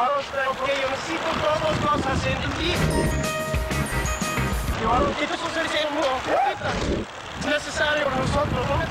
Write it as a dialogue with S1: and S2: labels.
S1: Eu não tive todas cosas en ti. Eu lo que eso es necessário para nós outros, não é?